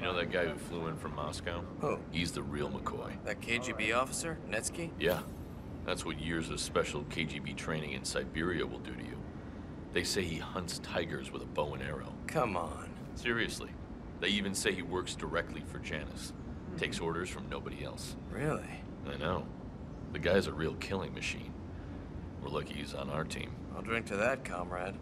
You know that guy who flew in from Moscow? Who? He's the real McCoy. That KGB officer? Netsky? Yeah. That's what years of special KGB training in Siberia will do to you. They say he hunts tigers with a bow and arrow. Come on. Seriously. They even say he works directly for Janice. Takes hmm. orders from nobody else. Really? I know. The guy's a real killing machine. We're lucky he's on our team. I'll drink to that, comrade.